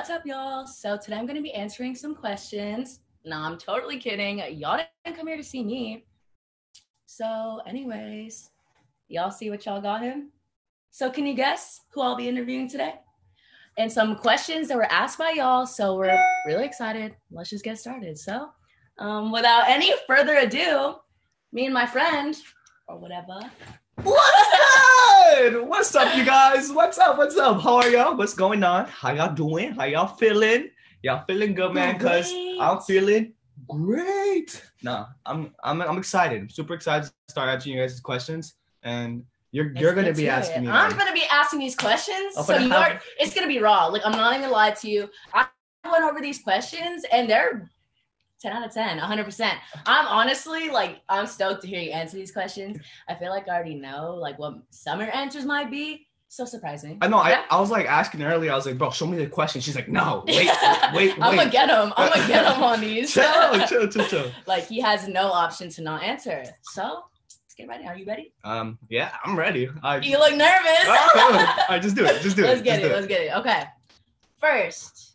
What's up, y'all? So today I'm gonna be answering some questions. No, I'm totally kidding. Y'all didn't come here to see me. So, anyways, y'all see what y'all got him? So, can you guess who I'll be interviewing today? And some questions that were asked by y'all. So, we're really excited. Let's just get started. So, um, without any further ado, me and my friend, or whatever. What's good? What's up, you guys? What's up? What's up? How are y'all? What's going on? How y'all doing? How y'all feeling? Y'all feeling good, man? Cause I'm feeling great. Nah, I'm I'm I'm excited. I'm super excited to start answering you guys' questions, and you're Let's you're gonna be asking it. me. I'm gonna be asking these questions. So you're, it's gonna be raw. Like I'm not even gonna lie to you. I went over these questions and they're 10 out of 10, 100%. I'm honestly like, I'm stoked to hear you answer these questions. I feel like I already know like what your answers might be. So surprising. I know. Yeah? I, I was like asking earlier. I was like, bro, show me the question. She's like, no, wait, wait, wait I'm gonna get him. I'm gonna get him on these. chill, chill, chill, chill. like he has no option to not answer. So let's get ready. Are you ready? Um, yeah, I'm ready. I, You look nervous. All right, just do it. Just do it. let's get just it. Let's get it. Okay. First,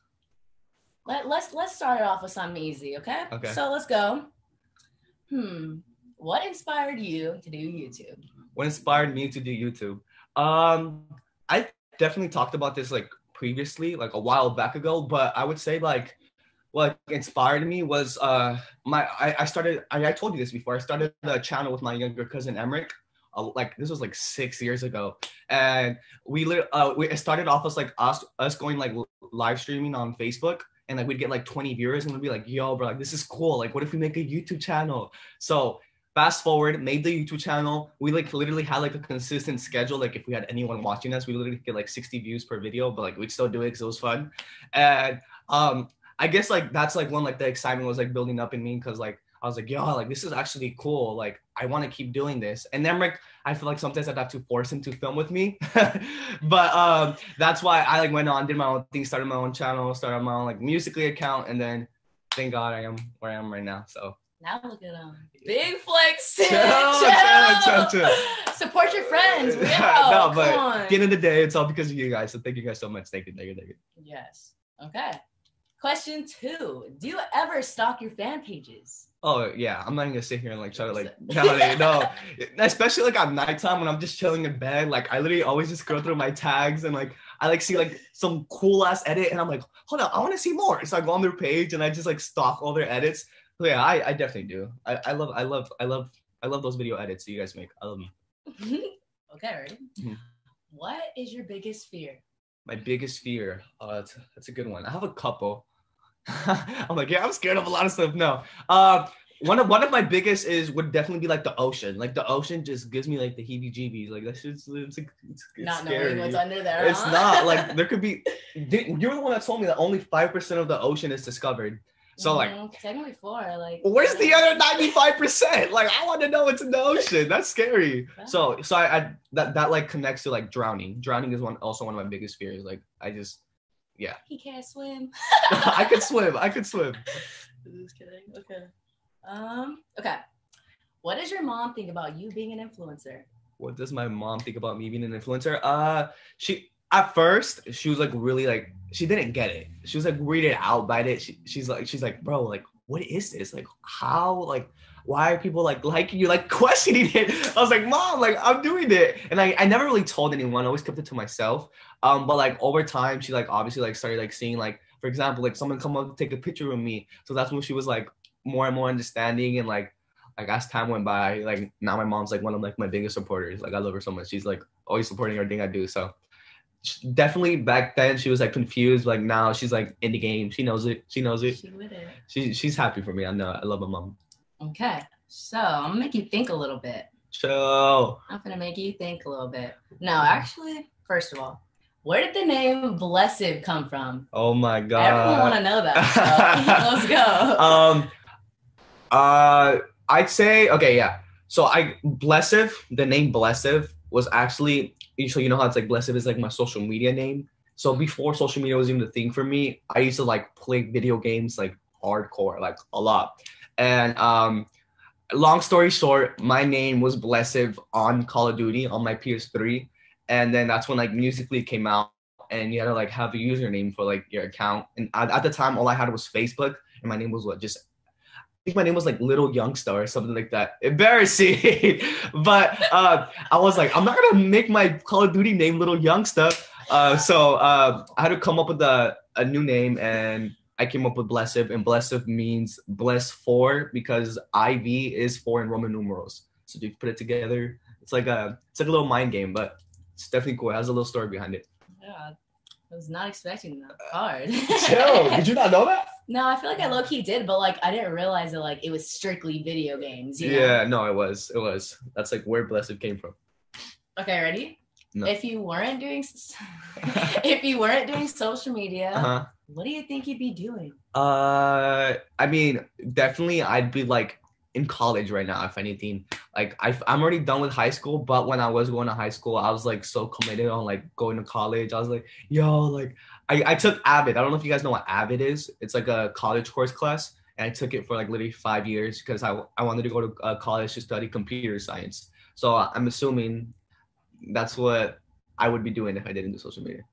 let, let's let's start it off with something easy. Okay. Okay. So let's go. Hmm. What inspired you to do YouTube? what inspired me to do YouTube? Um, I definitely talked about this like previously, like a while back ago, but I would say like what inspired me was uh my I, I started I, I told you this before. I started the channel with my younger cousin Emmerich. Uh, like this was like six years ago, and we lit- uh we it started off as like us us going like live streaming on Facebook, and like we'd get like 20 viewers, and we'd be like, "Yo, bro, like this is cool. Like, what if we make a YouTube channel?" So fast forward made the youtube channel we like literally had like a consistent schedule like if we had anyone watching us we literally get like 60 views per video but like we'd still do it because it was fun and um i guess like that's like one like the excitement was like building up in me because like i was like yo like this is actually cool like i want to keep doing this and then like i feel like sometimes i'd have to force him to film with me but um that's why i like went on did my own thing started my own channel started my own like Musical.ly account and then thank god i am where i am right now so Now look at him. Big flex. Chill, chill, chill, chill. Support your friends. No, but Come on. at the end of the day, it's all because of you guys. So thank you guys so much. Thank you, thank you, thank you. Yes. Okay. Question two. Do you ever stalk your fan pages? Oh yeah, I'm not even gonna sit here and like try to like validate. No, especially like at nighttime when I'm just chilling in bed. Like I literally always just go through my tags and like I like see like some cool ass edit and I'm like, hold on, I want to see more. So I go on their page and I just like stalk all their edits. So yeah, I, I definitely do. I, I love I love I love I love those video edits that you guys make. I love them. okay, ready? Mhm. What is your biggest fear? My biggest fear. Oh, that's, that's a good one. I have a couple. I'm like, yeah, I'm scared of a lot of stuff. No. Uh, one of one of my biggest is would definitely be like the ocean. Like the ocean just gives me like the heebie-jeebies. Like that's just it's, it's, it's Not scary. knowing what's under there. It's huh? not like there could be. You're the one that told me that only five percent of the ocean is discovered. So like, Mhm, technically four. Like where's the other ninety-five percent? Like I want to know what's in the ocean. That's scary. So so I, I that that like connects to like drowning. Drowning is one also one of my biggest fears. Like I just yeah. He can't swim. I could swim. I could swim. Just kidding. Okay. Um. Okay. What does your mom think about you being an influencer? What does my mom think about me being an influencer? Uh, she at first she was like really like she didn't get it. She was like weirded out by it. She, she's like she's like bro like what is this like how like why are people like liking you like questioning it? I was like mom like I'm doing it and I I never really told anyone. I always kept it to myself. Um, but like over time she like obviously like started like seeing like for example like someone come up to take a picture with me. So that's when she was like more and more understanding and like like as time went by, like now my mom's like one of like my biggest supporters. Like I love her so much. She's like always supporting everything I do. So definitely back then she was like confused. Like now she's like in the game. She knows it. She knows it. She with it. She she's happy for me. I know. I love my mom. Okay. So I'm gonna make you think a little bit. So I'm gonna make you think a little bit. No, actually, first of all, where did the name Blesiv come from? oh my god. Everyone wanna know that. So let's go. um uh I'd say okay, yeah. So I Blesiv, the name Blesiv was actually so you know how it's like Blesiv is like my social media name. So before social media was even a thing for me, I used to like play video games like hardcore, like a lot. And um long story short, my name was Blesiv on Call of Duty on my PS3. And then that's when like Musical.ly came out. and you had to like have a username for like your account. And at, at the time, all I had was Facebook, and my name was what just. I think my name was like Little Youngster or something like that. Embarrassing, but uh, I was like, I'm not gonna make my Call of Duty name Little Youngster. Uh, so uh, I had to come up with a, a new name, and I came up with Blesiv, and Blesiv means bless for because IV is for in Roman numerals. So you put it together, it's like a it's like a little mind game, but it's definitely cool. It has a little story behind it. Yeah, I was not expecting that card. Chill. Did you not know that? no, I feel like I low key did, but like I didn't realize that like it was strictly video games. You know? Yeah, no, it was. It was. That's like where Blesiv came from. Okay, ready? No. If you weren't doing, if you weren't doing social media, Uh-huh. What do you think you'd be doing? Uh, I mean, definitely, I'd be like in college right now, if anything. Like, I, I'm already done with high school, but when I was going to high school, I was like so committed on like going to college. I was like, yo, like, I, I took Avid. I don't know if you guys know what Avid is. It's like a college course class, and I took it for like literally five years because I, I wanted to go to uh, college to study computer science. So I'm assuming that's what I would be doing if I didn't do social media.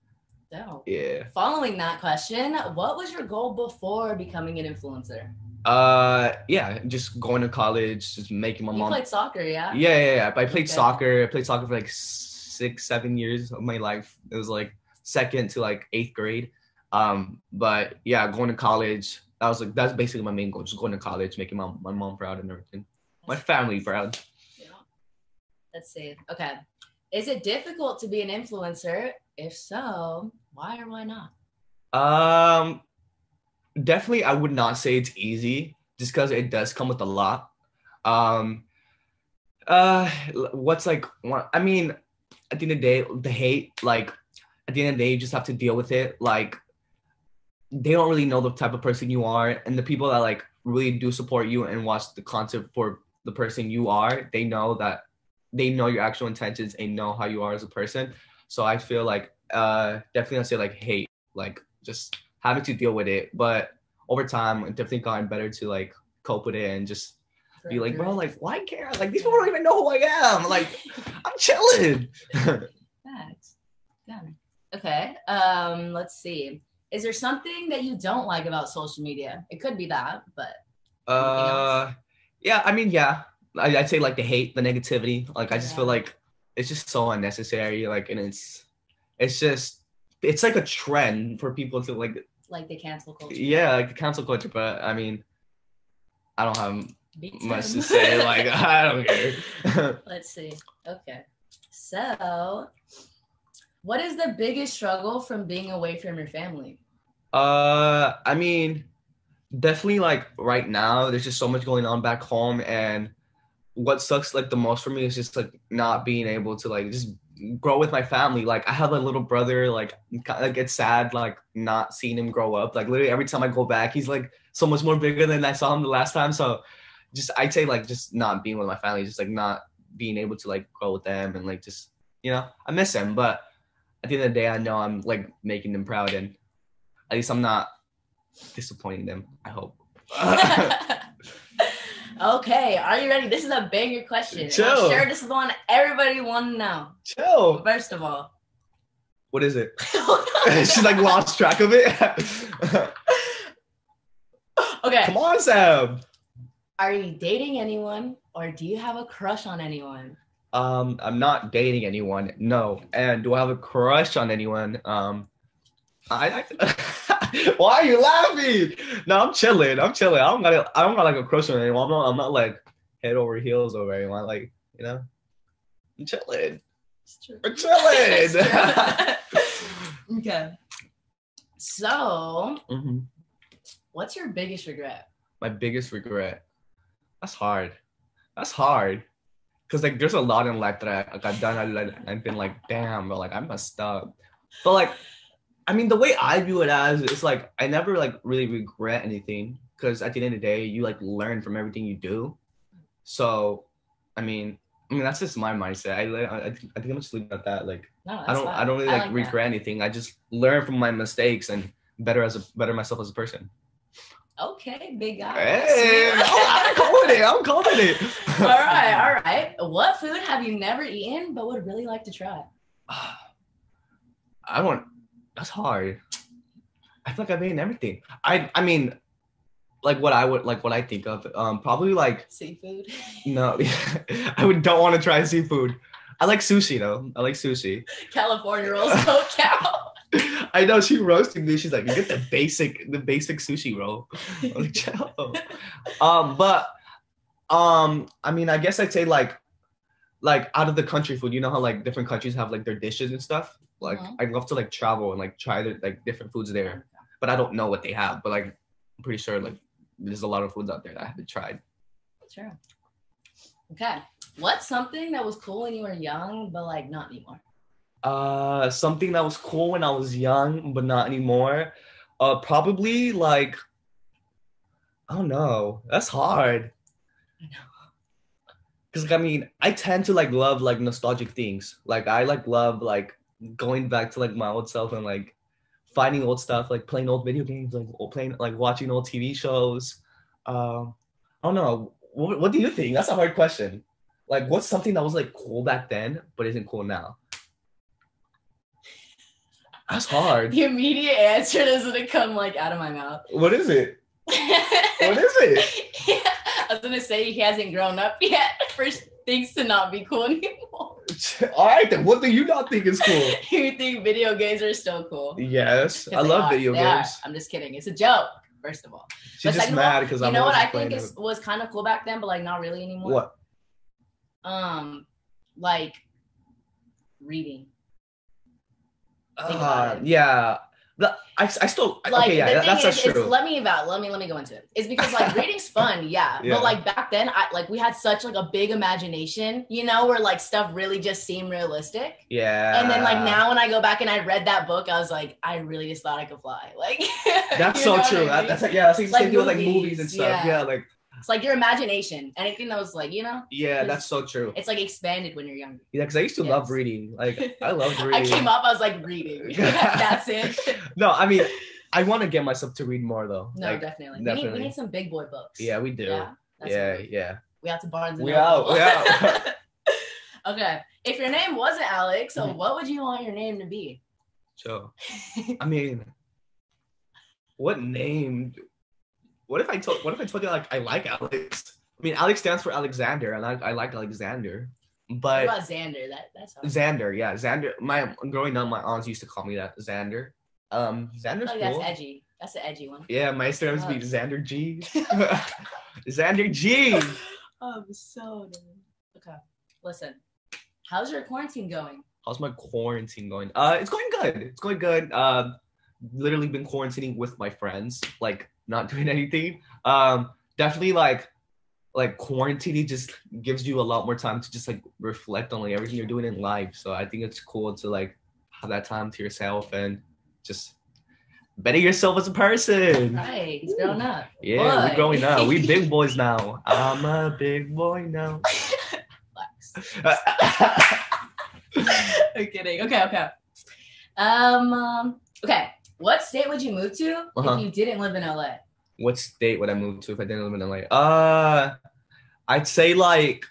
Yeah. Following that question, what was your goal before becoming an influencer? Uh, yeah, just going to college, just making my You mom. You played soccer, yeah? Yeah, yeah, yeah. But I played Okay. soccer. I played soccer for like six, seven years of my life. It was like second to like eighth grade. Um, but yeah, going to college. That was like that's basically my main goal. Just going to college, making my my mom proud and everything. My family proud. Yeah. Let's see. Okay. Is it difficult to be an influencer? If so, why or why not? Um, definitely, I would not say it's easy, just because it does come with a lot. Um, uh, what's like one? I mean, at the end of the day, the hate, like, at the end of the day, you just have to deal with it. Like, they don't really know the type of person you are, and the people that like really do support you and watch the content for the person you are, they know that they know your actual intentions and know how you are as a person. So I feel like uh definitely I'd say like hate, like just having to deal with it. But over time I've definitely gotten better to like cope with it and just be like, bro, like why care? Like these people don't even know who I am. Like I'm chilling. Facts. Yeah. Okay. Um, let's see. Is there something that you don't like about social media? It could be that, but uh yeah, I mean yeah. I, I'd say like the hate, the negativity. Like I just feel like it's just so unnecessary. Like and it's it's just it's like a trend for people to like like the cancel culture. yeah, like the cancel culture, but I mean I don't have much to say. Like I don't care. Let's see. Okay. So, what is the biggest struggle from being away from your family? uh, I mean, definitely like right now, there's just so much going on back home, and what sucks like the most for me is just like not being able to like just grow with my family. Like I have a little brother. Like like it's sad like not seeing him grow up. Like literally every time I go back, he's like so much more bigger than I saw him the last time. So just I'd say like just not being with my family, just like not being able to like grow with them and like just you know I miss him, but at the end of the day, I know I'm like making them proud and at least I'm not disappointing them. I hope. okay, are you ready? This is a banger question. and I'm sure this is the one everybody want to know. Chill. First of all, What is it? She's like lost track of it. okay, Come on, Sam. are you dating anyone or do you have a crush on anyone? Um, I'm not dating anyone. No. And do I have a crush on anyone? Um, I. I Why are you laughing? No, I'm chilling. I'm chilling. I don't got. I don't got like a crush on anyone. I'm not. I'm not like head over heels over anyone. Like you know, I'm chilling. It's true. We're chilling. okay. So, Mhm. what's your biggest regret? My biggest regret. That's hard. That's hard. Cause like there's a lot in life that I like I've done. I like I've been like, damn, but like I messed up. But like, I mean, the way I view it as it's like I never like really regret anything. Cause at the end of the day, you like learn from everything you do. So, I mean, I mean that's just my mindset. I I, I think I think I'm just leaving at that. Like No, I don't fine. I don't really like, that. regret anything. I just learn from my mistakes and better as a better myself as a person. Okay, big guy. Hey, I'm calling it. I'm calling it. all right, all right. What food have you never eaten but would really like to try? I don't. That's hard. I feel like I've eaten everything. I I mean, like what I would like what I think of. Um, probably like Seafood. no, I would don't want to try seafood. I like sushi though. I like sushi. California rolls don't count. I know she roasting me. She's like, you get the basic, the basic sushi roll. I'm like, chill. um, but um, I mean, I guess I'd say like, like out of the country food. You know how like different countries have like their dishes and stuff. Like, Mhm. I'd love to like travel and like try the like different foods there. But I don't know what they have. But like, I'm pretty sure like there's a lot of foods out there that I haven't tried. Sure. Okay. What's something that was cool when you were young, but like not anymore? Uh, something that was cool when I was young, but not anymore. Uh, probably like, I don't know. That's hard. I know. Cause like, I mean, I tend to like love like nostalgic things. Like I like love like going back to like my old self and like finding old stuff, like playing old video games, like or playing like watching old TV shows. Um, I don't know. What, what do you think? That's a hard question. Like, what's something that was like cool back then but isn't cool now? That's hard. The immediate answer doesn't come like out of my mouth. What is it? What is it? Yeah, I was gonna say he hasn't grown up yet for things to not be cool anymore. All right, then. What do you not think is cool? you think video games are still cool? Yes, I love are. video They are. games. I'm just kidding. It's a joke. First of all, She's But just second of all, mad because you I'm know what I think is was kind of cool back then, but like not really anymore. what? Um, like reading. Uh, yeah. The, I, I still Like okay. Yeah, the thing that's, is, that's true. let me about let me let me go into it. It's because like reading's fun, yeah. Yeah. But like back then, I like we had such like a big imagination, you know, where like stuff really just seemed realistic. yeah. And then like now when I go back and I read that book, I was like, I really just thought I could fly. Like That's so true. I That, that's like yeah. That's like Like same thing with like movies, movies and stuff. yeah. Yeah. like it's like your imagination. Anything that was like, you know, yeah, that's so true. it's like expanded when you're younger. Yeah, because I used to love reading. Like I love reading. I came up, I was like reading. That's it. No, I mean, I want to get myself to read more though. No, like, definitely. We need, we need some big boy books. yeah, we do. Yeah. that's yeah, we- yeah. We out to Barnes and We Noble. out, we out. okay. If your name wasn't Alex, so Mhm. what would you want your name to be? So, I mean, what name? What if I told? What if I told you like I like Alex? I mean, Alex stands for Alexander, and I, I like Alexander. what But about Xander? That that's. Xander, yeah, Xander. My growing up, my aunts used to call me that Xander. Um, Xander's like that's edgy. That's the edgy one. Yeah, my Instagram used be Xander G. Xander G. Oh, I'm so dumb. Okay. Listen. How's your quarantine going? How's my quarantine going? Uh, it's going good. It's going good. Um, literally been quarantining with my friends, like not doing anything. Um, definitely like, like quarantine just gives you a lot more time to just like reflect on like everything you're doing in life. So I think it's cool to like have that time to yourself and just better yourself as a person. Right. He's grown up. Yeah, we're growing up. We big boys now. I'm a big boy now. I'm kidding. Okay, okay. Um, um, okay. What state would you move to Uh-huh. if you didn't live in LA? what state would I move to if I didn't live in LA? Uh, I'd say like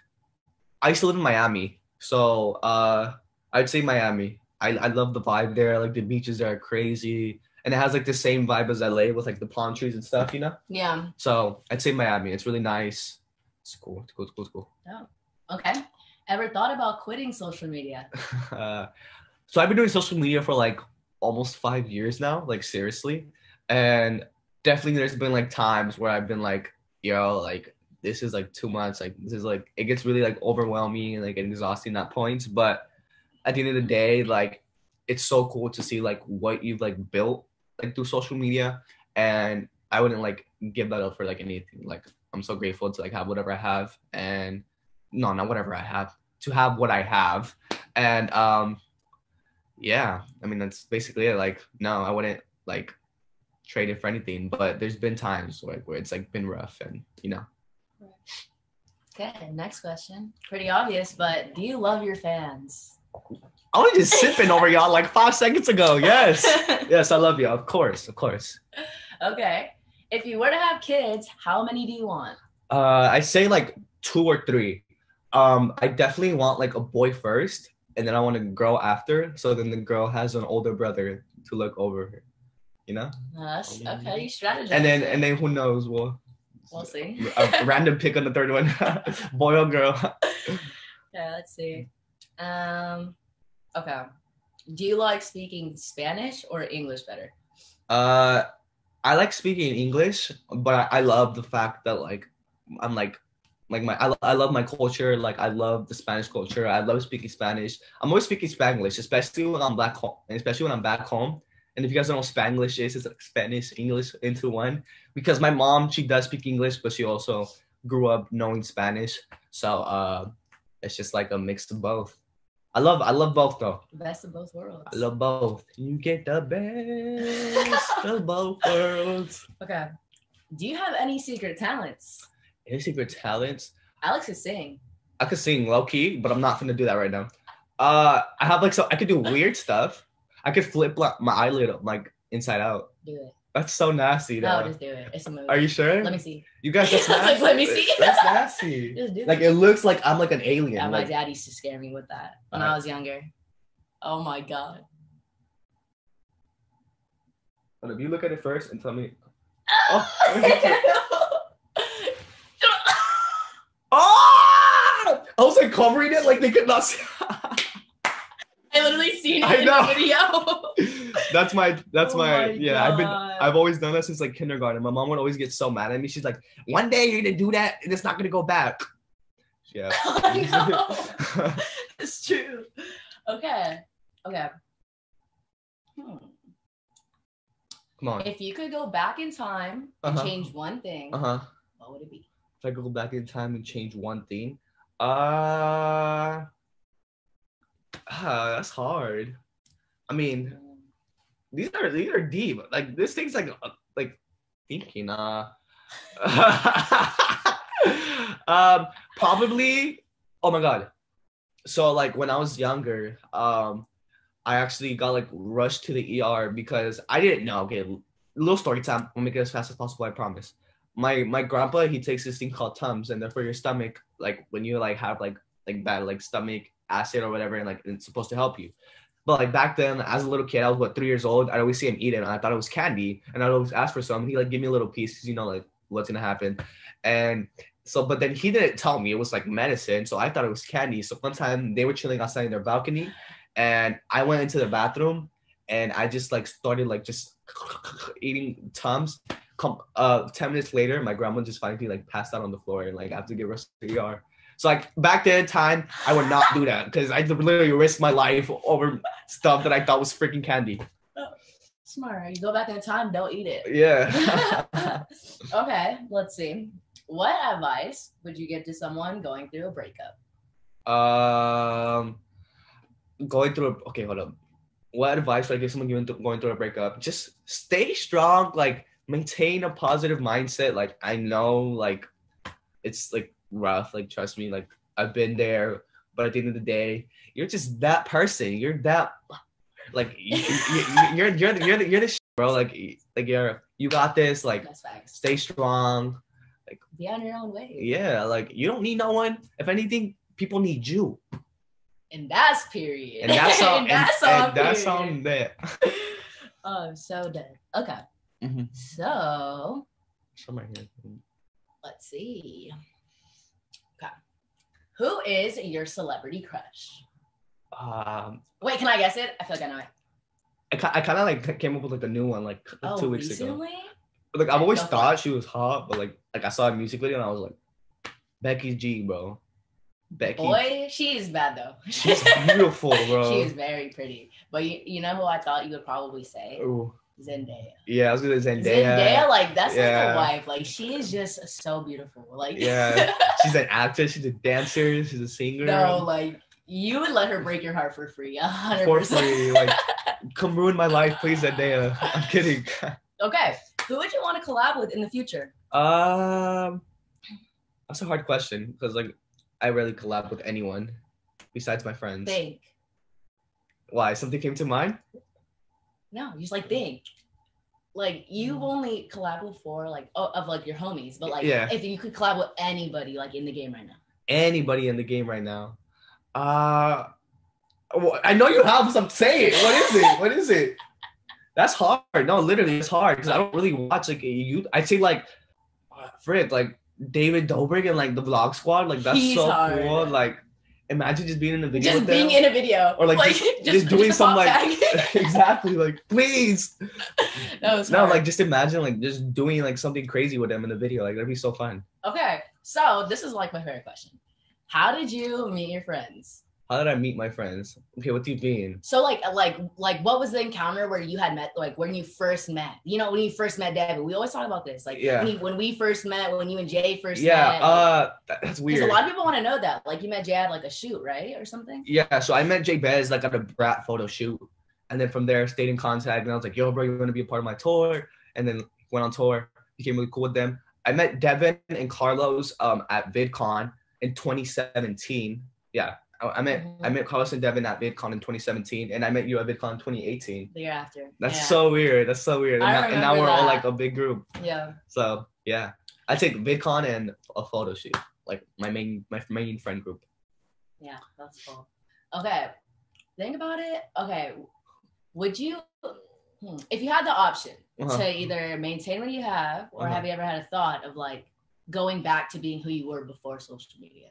I used to live in Miami, so uh, I'd say Miami. I I love the vibe there. Like the beaches there are crazy, and it has like the same vibe as LA with like the palm trees and stuff, you know. Yeah. So I'd say Miami. It's really nice. It's cool. It's cool. It's cool. It's cool. Okay. Ever thought about quitting social media? uh, so I've been doing social media for like almost five years now, like seriously. And definitely there's been like times where I've been like, yo, like this is like too much. Like this is like it gets really like overwhelming and like exhausting at points. But at the end of the day, like it's so cool to see like what you've like built like through social media. And I wouldn't like give that up for like anything. Like I'm so grateful to like have whatever I have and no, not whatever I have, to have what I have. And um yeah, I mean that's basically it. Like, no, I wouldn't like trade it for anything. But there's been times like where it's like been rough and you know. Okay, next question. Pretty obvious, but do you love your fans? I was just sipping over y'all like five seconds ago. Yes. Yes, I love you. Of course, of course. okay. If you were to have kids, how many do you want? Uh I say like two or three. Um I definitely want like a boy first and then I want a girl after. So then the girl has an older brother to look over her. You know? That's- okay, you strategize. And then and then who knows? We'll we'll see. a random pick on the third one, boy or girl. Yeah, let's see. Um, okay. Do you like speaking Spanish or English better? Uh, I like speaking English, but I, I love the fact that like I'm like like my I, I love my culture. Like I love the Spanish culture. I love speaking Spanish. I'm always speaking Spanglish, especially when I'm back home, and especially when I'm back home. And if you guys don't know what Spanglish is, it's like Spanish English into one. Because my mom she does speak English, but she also grew up knowing Spanish. So uh, it's just like a mix of both. I love I love both though. Best of both worlds. I love both. You get the best of both worlds. Okay. Do you have any secret talents? Any secret talents? Alex can sing. I could sing low key, but I'm not gonna do that right now. Uh, I have like so I could do weird stuff. I could flip like my eyelid like inside out. Do it. That's so nasty. Though. No, just do it. It's a movie. Are you sure? Let me see. You guys, that's Like, let me see. That's nasty. Just do it. Like it. looks like I'm like an alien. Yeah, my like- dad used to scare me with that when I was younger. Oh my god. But if you look at it first and tell me. Oh. Oh! I was like covering it like they could not see. I literally seen it I in know. the video. that's my that's Oh my, my yeah i've been i've always done that since like kindergarten my mom would always get so mad at me she's like one day you're gonna do that and it's not gonna go back yeah I. It's true. Okay. Okay. Hmm. come on If you could go back in time and Uh-huh. change one thing, uh-huh what would it be? if i could go back in time and change one thing uh ah, that's hard. I mean these are these are deep. Like this thing's like uh, like thinking uh um probably oh my god. So like when i was younger um i actually got like rushed to the er because i didn't know. Okay little story time. I'll make it as fast as possible i promise my my grandpa he takes this thing called tums and they're for your stomach like when you like have like like bad like stomach acid or whatever and like it's supposed to help you but like back then, as a little kid, I was what three years old. I'd always see him eat it, and I thought it was candy, and I'd always ask for some. He like give me a little piece because you know like what's gonna happen, and so but then he didn't tell me it was like medicine, so I thought it was candy. So one time they were chilling outside in their balcony, and I went into the bathroom, and I just like started like just eating tums. Com- uh, ten minutes later, my grandma just finally like passed out on the floor, and like I have to get rushed to the ER. So like back then time, I would not do that because I literally risked my life over stuff that I thought was freaking candy. Smart. You go back in time, don't eat it. Yeah. okay, let's see. What advice would you give to someone going through a breakup? um, going through. A, okay, hold up. What advice would I give someone going through, going through a breakup? Just stay strong. Like maintain a positive mindset. Like I know, like it's like rough. Like trust me. Like I've been there. But at the end of the day, you're just that person. You're that. Like you, you, you, you're you're the, you're the, you're the shit, bro. Like like you're you got this. Like stay strong. Like be on your own way. Yeah, like you don't need no one. If anything, people need you. And that's period. And that's on. and, that's and on. that's on that. Oh, I'm so dead. Okay. Mhm. So Somewhere here. let's see. Okay. Who is your celebrity crush? Um, Wait, can I guess it? I feel like I know it. I, I kind of like came up with like a new one like Oh, two weeks ago. recently? Like I've always thought she was hot, but like like I saw a music video and I was like, Becky G, bro. Becky, Boy, she is bad though. she's beautiful, bro. she is very pretty. But you, you know who I thought you would probably say? Ooh. Zendaya. Yeah, I was gonna say Zendaya, Zendaya. like that's Yeah. like a wife. Like she is just so beautiful. Like Yeah. She's an actress. She's a dancer. She's a singer. no, like you would let her break your heart for free. hundred for free. Like, come ruin my life, please, Zendaya. I'm kidding. Okay. Who would you want to collab with in the future? Um, that's a hard question because like I rarely collab with anyone besides my friends. Think. Why? Something came to mind? No, you just like think. Like you've Mm. only collabed with four like oh, of like your homies, but like Yeah. if you could collab with anybody like in the game right now. Anybody in the game right now? Uh, well, I know you have some. Say it. What is it? What is it? That's hard. No, literally, it's hard because I don't really watch like you. I'd say like, uh, frick, like David Dobrik and like the Vlog Squad. Like that's He's so hard. cool. Like, imagine just being in a video Just being them. in a video. Or, like, just- just doing some, like- exactly. Like, please. was No, like just imagine like just doing like something crazy with them in the video. Like that'd be so fun. Okay, so this is like my favorite question. How did you meet your friends? How did I meet my friends? Okay, what do you mean? So like like like what was the encounter where you had met like when you first met? You know, when you first met David. We always talk about this. Like Yeah. when, you, when we first met, when you and Jay first Yeah, met. uh, that- that's because weird. a lot of people want to know that. Like you met Jay at like a shoot, right? Or something. Yeah, so I met Jay Bez like at a Brat photo shoot, and then from there stayed in contact. And I was like, "Yo, bro, you want to be a part of my tour?" And then went on tour, became really cool with them. I met Devin and Carlos um at VidCon in 2017. Yeah, I, I met I Mhm. met Carlos and Devin at VidCon in 2017, and I met you at VidCon in 2018. The year after. That's yeah. so weird. That's so weird. And, I now, and now we're all like a big group. Yeah. So yeah, I take VidCon and a photo shoot, like my main my main friend group. Yeah, that's cool. Okay, think about it. Okay, would you, hmm, if you had the option Uh-huh. to either maintain what you have, or Uh-huh. have you ever had a thought of like going back to being who you were before social media?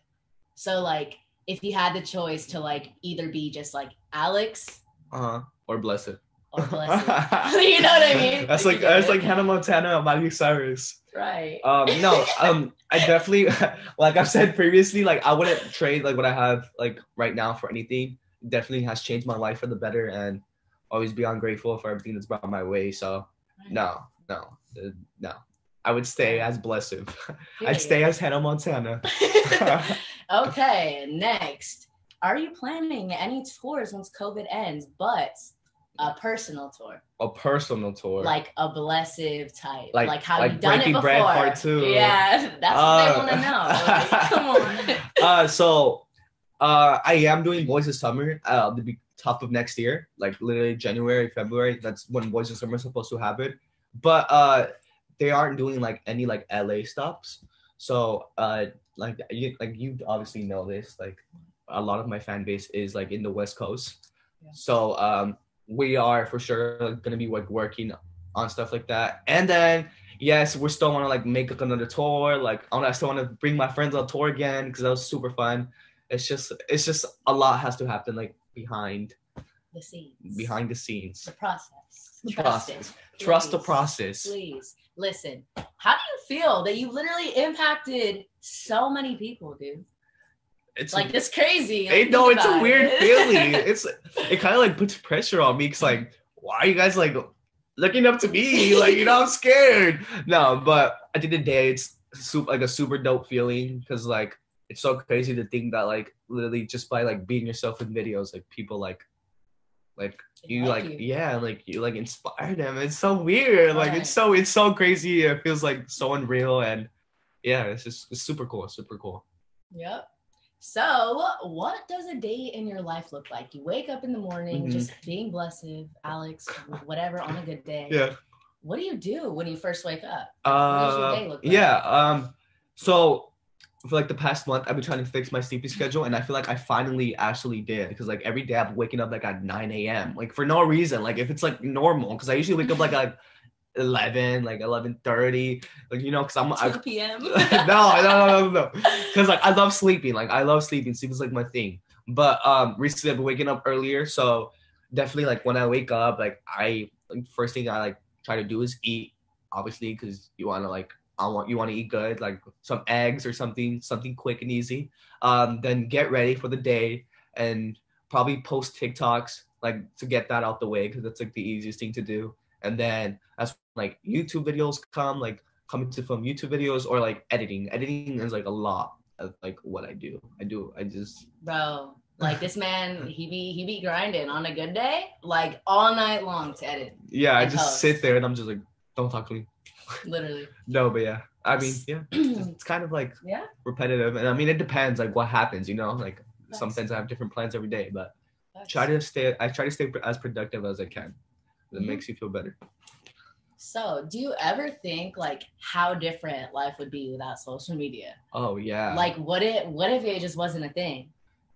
So like, if you had the choice to like either be just like Alex Uh huh. Or blessed. or Blessed, you know what I mean? That's Like, like that's like Hannah Montana and Miley Cyrus. right? Um, no, um, I definitely, like I've said previously, like I wouldn't trade like what I have like right now for anything. Definitely has changed my life for the better, and always beyond grateful for everything that's brought my way. So no, no, uh, no, I would stay as blessed. I'd stay as Hannah Montana. okay, next. Are you planning any tours once COVID ends, but a personal tour? A personal tour. Like a Blesiv type. Like- Like, how like you've done it Breaking before. Bread Part Two. Yeah, that's Uh, what they want to know. Like, come on. uh, so uh, I am doing Boys of Summer uh, the be- top of next year, like literally January, February. That's when Boys of Summer is supposed to happen. But uh, they aren't doing like any like LA stops. So uh, like you like you obviously know this. Like a lot of my fan base is like in the West Coast. Yeah. So um, we are for sure gonna be like working on stuff like that, and then yes, we still want to like make like, another tour. Like I, wanna, I still want to bring my friends on tour again because that was super fun. It's just it's just a lot has to happen like behind The scenes. behind the scenes. the process. The Trust it. Trust the process. Please listen. How do you feel that you literally impacted so many people, dude? It's Like it's crazy. They Like, know it's a weird it. feeling. It's it kind of like puts pressure on me. Cause like, why are you guys like looking up to me? Like, you know, I'm scared. No, but at the end of the day, it's super like a super dope feeling because like it's so crazy to think that like literally just by like being yourself in videos, like people like like you like you. yeah, like you like inspire them. It's so weird. Like Right. it's so it's so crazy. It feels like so unreal and yeah, it's just it's super cool. Super cool. Yep. So, what does a day in your life look like? You wake up in the morning, Mhm. just being blessed, Alex, whatever, on a good day. Yeah. What do you do when you first wake up? Uh, like? yeah. Um. So for like the past month, I've been trying to fix my sleeping schedule, and I feel like I finally actually did because like every day I'm waking up like at 9 a.m. like for no reason. Like if it's like normal, because I usually wake up like at 11, like 11:30, like you know, because I'm 2 p.m. no, no, no, no, no. Because like I love sleeping. Like I love sleeping. Sleep is like my thing. But um, recently I've been waking up earlier, so definitely like when I wake up, like I like first thing I like try to do is eat, obviously, because you want to like I want you want to eat good, like some eggs or something, something quick and easy. Um, then get ready for the day and probably post TikToks like to get that out the way because that's like the easiest thing to do. And then as like YouTube videos come, like coming to film YouTube videos or like editing. Editing is like a lot of like what I do. I do. I just Bro, like this man, he be he be grinding on a good day, like all night long to edit, yeah. I just post. sit there and I'm just like, don't talk to me. Literally. No, but yeah. I mean, yeah. It's kind of like yeah. repetitive, and I mean it depends like what happens. You know, like Facts. sometimes I have different plans every day, but Facts. try to stay. I try to stay as productive as I can. It Mhm. makes you feel better. So, do you ever think like how different life would be without social media? Oh yeah. Like, what it what if it just wasn't a thing?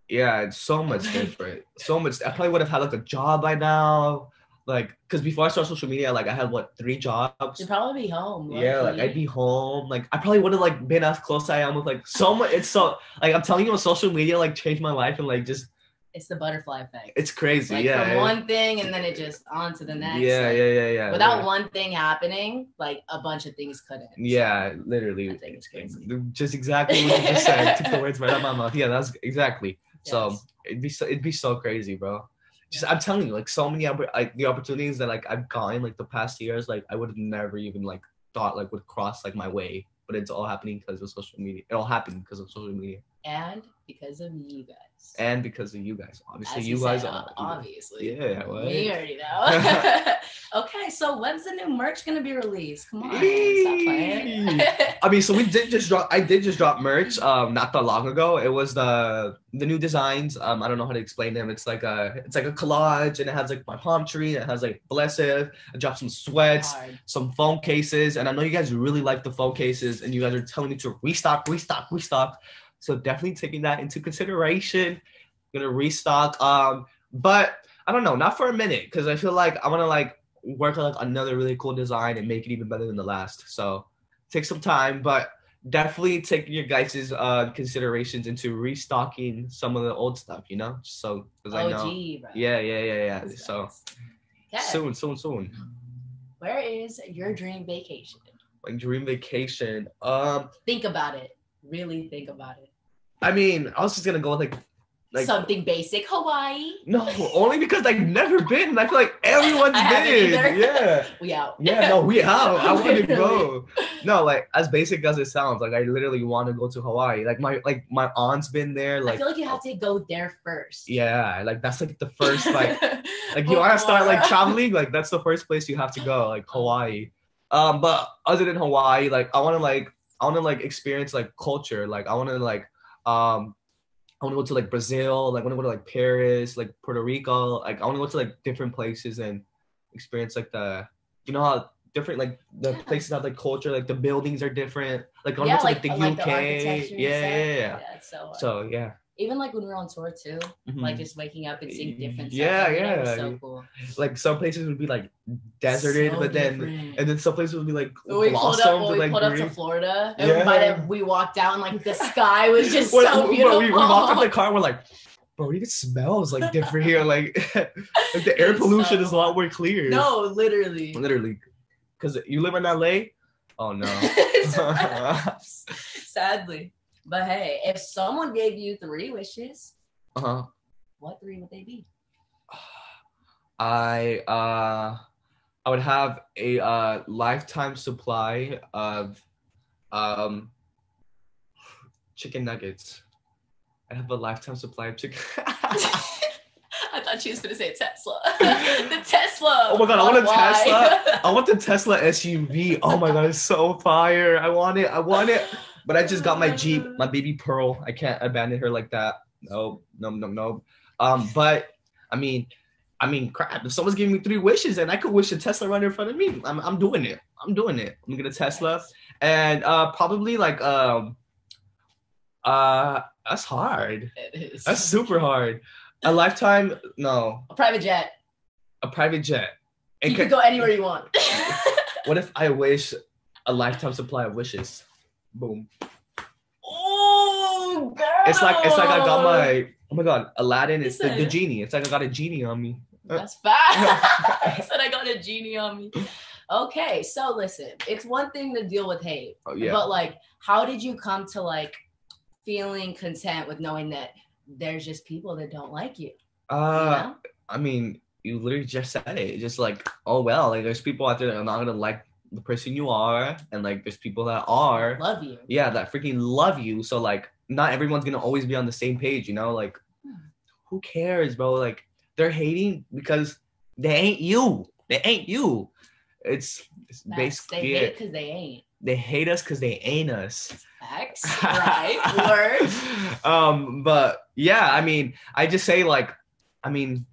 Yeah, it's so much different. So much. I probably would have had like a job by now. Like because before I started social media, like I had what three jobs. You'd probably be home. Yeah, like. I'd be home. Like I probably would have like been as close as I am with like so much. It's so like I'm telling you, social media like changed my life and like just It's the butterfly effect. it's crazy. like yeah, from yeah. one thing and then it just on to the next. yeah, like, yeah, yeah, yeah. Without yeah. one thing happening, like a bunch of things couldn't. Yeah, I literally. think it's crazy. Just exactly what you just said. Took the words right out of my mouth. Yeah, that's exactly. So it'd be so it'd be so crazy, bro. Just I'm telling you, like so many like the opportunities that like I've gotten like the past years, like I would have never even like thought like would cross like my way. But it's all happening because of social media. It all happened because of social media and because of you guys. And because of you guys. Obviously, you say, guys are obviously. Yeah, what? We already know. okay, so when's the new merch gonna be released? Come on, stop playing. I mean, so we did just drop. I did just drop merch. Um, not that long ago. It was the the new designs. Um, I don't know how to explain them. It's like a it's like a collage, and it has like my palm tree. And it has like blessed. I dropped some sweats, Hard. some phone cases, and I know you guys really like the phone cases, and you guys are telling me to restock, restock, restock. So definitely taking that into consideration. I'm Gonna restock. Um, but I don't know, not for a minute, because I feel like I want to like work on like another really cool design and make it even better than the last. So take some time, but definitely taking your guys' uh considerations into restocking some of the old stuff, you know? So because I know. bro. Yeah, yeah, yeah, yeah. Those So. Okay. soon, soon, soon. Where is your dream vacation? Like dream vacation. Um, Think about it. Really think about it. I mean, I was just gonna go with like like Something basic. Hawaii. no, only because I've never been. and I feel like everyone's been. Yeah. We out. Yeah, no, we have. I want to go. No, like as basic as it sounds, like I literally want to go to Hawaii. Like my like my aunt's been there. Like I feel like you have to go there first. yeah, like that's like the first like like you want to start like traveling. Like that's the first place you have to go, like Hawaii. Um, but other than Hawaii, like I want to like I want to like experience like culture. Like I want to like um. I want to go to like Brazil, like I want to go to like Paris, like Puerto Rico. Like I want to go to like different places and experience like the, you know how different like the Yeah. places have like culture, like the buildings are different. Like I want Yeah, to go to like, like, the like UK. the architecture. and yeah, yeah, yeah, so, hard. So yeah. Even like when we were on tour too, like Mhm. just waking up and seeing different Yeah, stuff. every day was yeah. so cool. like some places would be like deserted, So but then different. and then some places would be like When we pulled up, when we like pulled up to Florida, and Yeah. by the, we walked out and like the sky was just When- so beautiful. We, we walked up the car, we're like, bro, it even smells like different here. Like, like the air pollution so is a lot more clear. no, literally. literally, because you live in LA. Oh no. Sadly. But hey, if someone gave you three wishes, uh-huh. what three would they be? I uh, I would have a uh lifetime supply of um chicken nuggets. I have a lifetime supply of chicken. I thought she was gonna say Tesla. the Tesla. Oh my God, I want a Why? Tesla. I want the Tesla SUV. Oh my god, it's so fire. I want it. I want it. But I just got my Jeep, my baby Pearl. I can't abandon her like that. No, no, no, no. Um, but I mean, I mean, crap. If someone's giving me three wishes and I could wish a Tesla right in front of me, I'm, I'm doing it. I'm doing it. I'm gonna get a Tesla, and uh, probably like um, uh, that's hard. It is. That's super hard. A lifetime, no, a private jet. a private jet. You And can could, go anywhere you want. what if I wish a lifetime supply of wishes? Boom. oh, girl. It's like it's like I got my oh my god, Aladdin is the, the genie. It's like I got a genie on me. That's fast. he said I got a genie on me. Okay, so listen, it's one thing to deal with hate, Oh yeah. but like, how did you come to like feeling content with knowing that there's just people that don't like you? you Uh know? I mean, you literally just said it. Just like, oh well, like there's people out there that are not gonna like the person you are, and like there's people that are, Love you. yeah, that freaking love you. So like, not everyone's gonna always be on the same page, you know? Like, Hmm. who cares, bro? Like, they're hating because they ain't you. They ain't you. It's, it's Facts. basically they hate because they ain't. They hate us because they ain't us. Facts. right. Word. Um, but yeah, I mean, I just say like, I mean,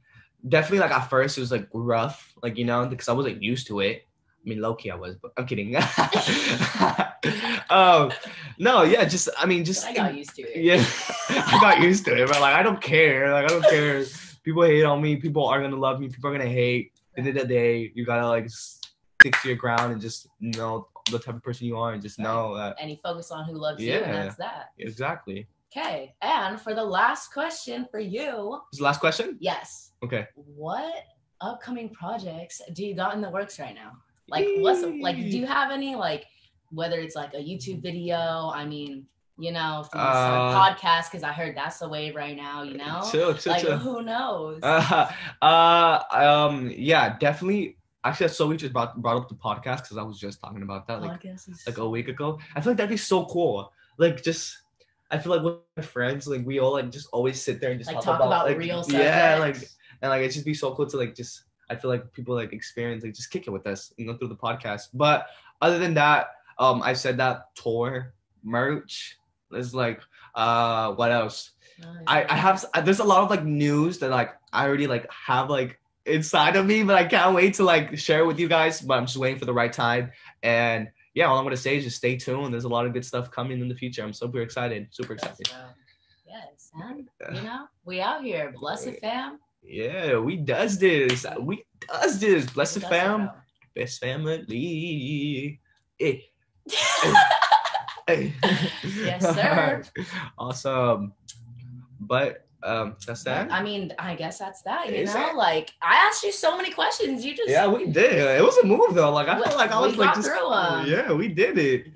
definitely like at first it was like rough, like you know, because I wasn't used to it. I mean, low key I was, but I'm kidding. um, no, yeah, just I mean, just I got used to it. yeah, I got used to it, but like I don't care, like I don't care. People hate on me. People are gonna love me. People are gonna hate. the end of the day, you gotta like stick to your ground and just know the type of person you are and just Right. know that And you focus on who loves you, and that's that. exactly. Okay. And for the last question for you, Is the last question? yes. Okay. What upcoming projects do you got in the works right now? Like, what's like? Do you have any like, whether it's like a YouTube video? I mean, you know, if you want start a Uh, podcast because I heard that's the wave right now. You know, Chill, chill, like chill. who knows? Uh, uh, um, yeah, definitely. Actually, that's so we just brought, brought up the podcast because I was just talking about that like is like a week ago. I feel like that'd be so cool. Like just, I feel like with my friends, like we all like just always sit there and just like talk, talk about, like, real yeah, like and like it'd just be so cool to like just. I feel like people like experience like just kick it with us, you know, through the podcast. But other than that, um, I said that tour merch is like, uh, what else? Nice. I, I have there's a lot of like news that like I already like have like inside of me, but I can't wait to like share it with you guys. But I'm just waiting for the right time. And yeah, all I'm gonna say is just stay tuned. There's a lot of good stuff coming in the future. I'm super excited. Super excited. Yes, and you know, we out here, blessed fam. Yeah, we does this. We does this. Bless the fam. Best family. Eh, eh. Yes, sir. awesome. But um that's that. I mean, I guess that's that. You Is know, it? like I asked you so many questions. You just Yeah, we did. It was a move though. Like I We- felt like I was like just yeah, we did it.